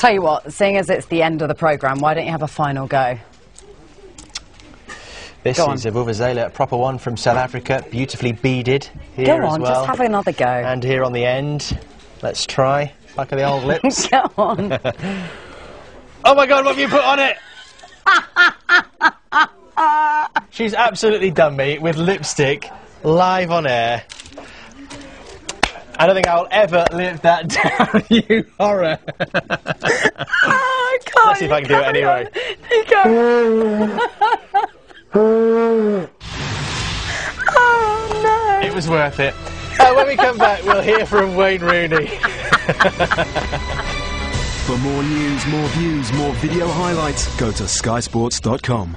Tell you what, seeing as it's the end of the programme, why don't you have a final go? This Go is on. a Vuvuzela, a proper one from South Africa, beautifully beaded here Go on, well. just have another go. And here on the end, let's try. Back of the old lips. Go on. oh my god, what have you put on it? She's absolutely done me with lipstick live on air. I don't think I'll ever live that down, you horror. oh, God, Let's see if I can do it anyway. You go. oh, no. It was worth it. Uh, when we come back, we'll hear from Wayne Rooney. For more news, more views, more video highlights, go to skysports.com.